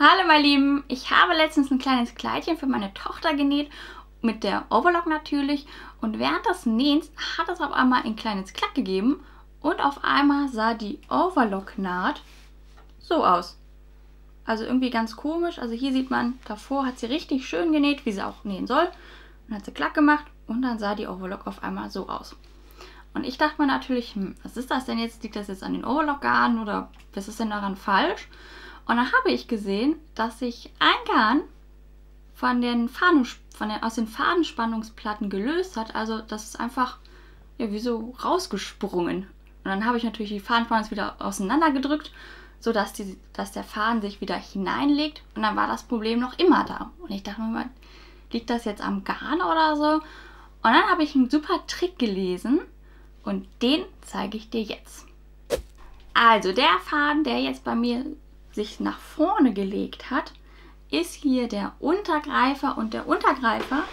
Hallo meine Lieben, ich habe letztens ein kleines Kleidchen für meine Tochter genäht, mit der Overlock natürlich. Und während des Nähens hat es auf einmal ein kleines Klack gegeben und auf einmal sah die Overlock-Naht so aus. Also irgendwie ganz komisch. Also hier sieht man, davor hat sie richtig schön genäht, wie sie auch nähen soll. Dann hat sie Klack gemacht und dann sah die Overlock auf einmal so aus. Und ich dachte mir natürlich, hm, was ist das denn jetzt? Liegt das jetzt an den Overlock-Garn oder was ist denn daran falsch? Und dann habe ich gesehen, dass sich ein Garn von den Faden, von den, aus den Fadenspannungsplatten gelöst hat. Also das ist einfach ja, wie so rausgesprungen. Und dann habe ich natürlich die Fadenspannung wieder auseinandergedrückt, sodass die, dass der Faden sich wieder hineinlegt. Und dann war das Problem noch immer da. Und ich dachte mir liegt das jetzt am Garn oder so? Und dann habe ich einen super Trick gelesen und den zeige ich dir jetzt. Also der Faden, der jetzt bei mir sich nach vorne gelegt hat, ist hier der Untergreifer und der Untergreifer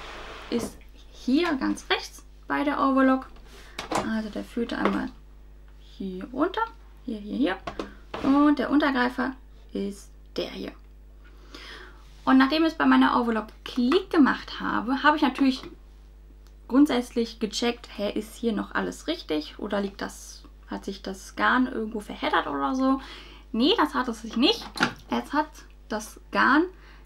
ist hier ganz rechts bei der Overlock. Also der führt einmal hier runter, hier, hier, hier und der Untergreifer ist der hier. Und nachdem ich bei meiner Overlock Klick gemacht habe, habe ich natürlich grundsätzlich gecheckt, hey, ist hier noch alles richtig oder liegt das, hat sich das Garn irgendwo verheddert oder so. Nee, das hat es sich nicht. Es hat das Garn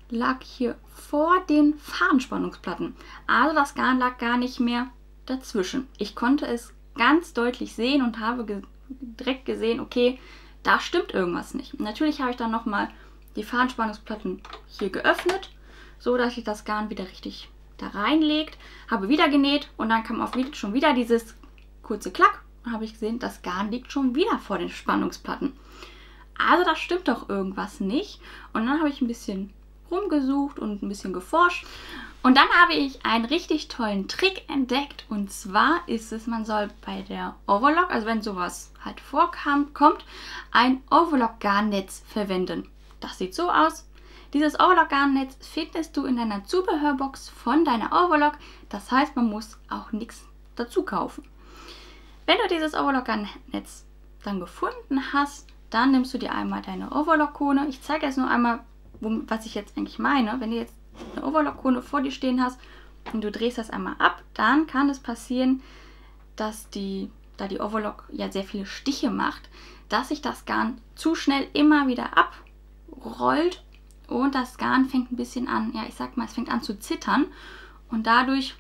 lag hier vor den Fadenspannungsplatten. Also das Garn lag gar nicht mehr dazwischen. Ich konnte es ganz deutlich sehen und habe ge direkt gesehen, okay, da stimmt irgendwas nicht. Natürlich habe ich dann nochmal die Fadenspannungsplatten hier geöffnet, so dass ich das Garn wieder richtig da reinlegt, habe wieder genäht und dann kam auf schon wieder dieses kurze Klack und habe ich gesehen, das Garn liegt schon wieder vor den Spannungsplatten. Also da stimmt doch irgendwas nicht. Und dann habe ich ein bisschen rumgesucht und ein bisschen geforscht. Und dann habe ich einen richtig tollen Trick entdeckt. Und zwar ist es, man soll bei der Overlock, also wenn sowas halt vorkommt, ein Overlock-Garnnetz verwenden. Das sieht so aus. Dieses Overlock-Garnnetz findest du in deiner Zubehörbox von deiner Overlock. Das heißt, man muss auch nichts dazu kaufen. Wenn du dieses Overlock-Garnnetz dann gefunden hast, dann nimmst du dir einmal deine Overlock-Kone. Ich zeige jetzt nur einmal, was ich jetzt eigentlich meine. Wenn du jetzt eine Overlock-Kone vor dir stehen hast und du drehst das einmal ab, dann kann es passieren, dass die, da die Overlock ja sehr viele Stiche macht, dass sich das Garn zu schnell immer wieder abrollt und das Garn fängt ein bisschen an, ja ich sag mal, es fängt an zu zittern und dadurch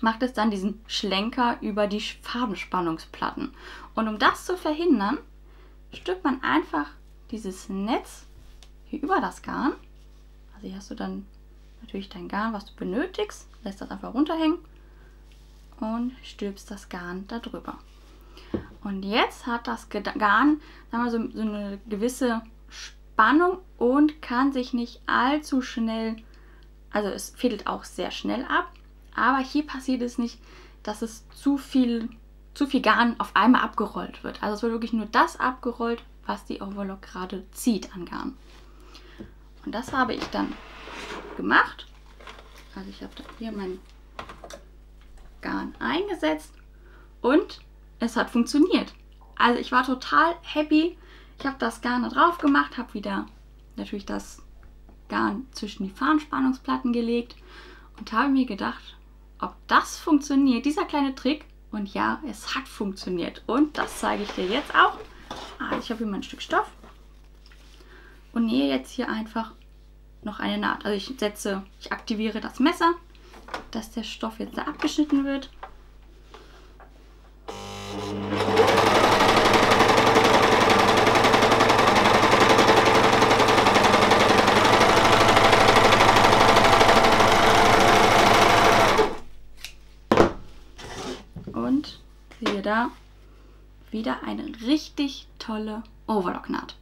macht es dann diesen Schlenker über die Farbenspannungsplatten. Und um das zu verhindern, stülpt man einfach dieses Netz hier über das Garn. Also hier hast du dann natürlich dein Garn, was du benötigst, lässt das einfach runterhängen und stülpst das Garn darüber. Und jetzt hat das Garn sagen wir, so, so eine gewisse Spannung und kann sich nicht allzu schnell, also es fädelt auch sehr schnell ab, aber hier passiert es nicht, dass es zu viel zu viel Garn auf einmal abgerollt wird. Also es wird wirklich nur das abgerollt, was die Overlock gerade zieht an Garn. Und das habe ich dann gemacht. Also ich habe hier mein Garn eingesetzt und es hat funktioniert. Also ich war total happy. Ich habe das Garn da drauf gemacht, habe wieder natürlich das Garn zwischen die Fahnenspannungsplatten gelegt und habe mir gedacht, ob das funktioniert, dieser kleine Trick, und ja, es hat funktioniert. Und das zeige ich dir jetzt auch. Ah, ich habe hier mein Stück Stoff. Und nähe jetzt hier einfach noch eine Naht. Also ich setze, ich aktiviere das Messer, dass der Stoff jetzt da abgeschnitten wird. Wir da wieder eine richtig tolle Overlock-Naht.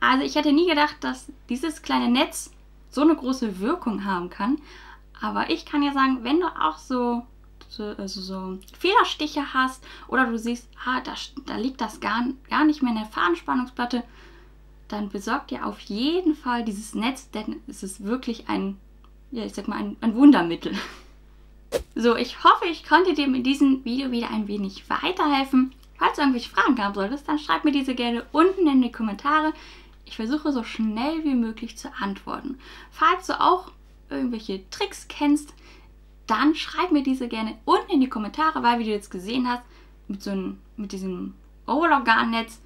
Also ich hätte nie gedacht, dass dieses kleine Netz so eine große Wirkung haben kann. Aber ich kann ja sagen, wenn du auch so, so, also so Federstiche hast oder du siehst, ah, da, da liegt das gar, gar nicht mehr in der Fadenspannungsplatte, dann besorg dir auf jeden Fall dieses Netz, denn es ist wirklich ein, ja, ich sag mal, ein, ein Wundermittel. So, ich hoffe, ich konnte dir mit diesem Video wieder ein wenig weiterhelfen. Falls du irgendwelche Fragen haben solltest, dann schreib mir diese gerne unten in die Kommentare. Ich versuche so schnell wie möglich zu antworten. Falls du auch irgendwelche Tricks kennst, dann schreib mir diese gerne unten in die Kommentare, weil wie du jetzt gesehen hast, mit, so einem, mit diesem Overlock-Garnnetz,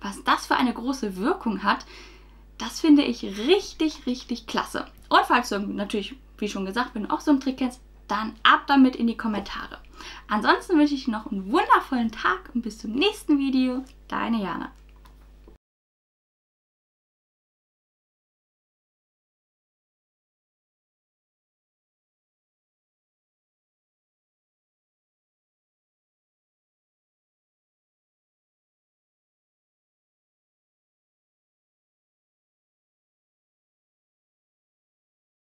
was das für eine große Wirkung hat, das finde ich richtig, richtig klasse. Und falls du natürlich, wie schon gesagt, wenn du auch so einen Trick kennst, dann ab damit in die Kommentare. Ansonsten wünsche ich noch einen wundervollen Tag und bis zum nächsten Video. Deine Jana.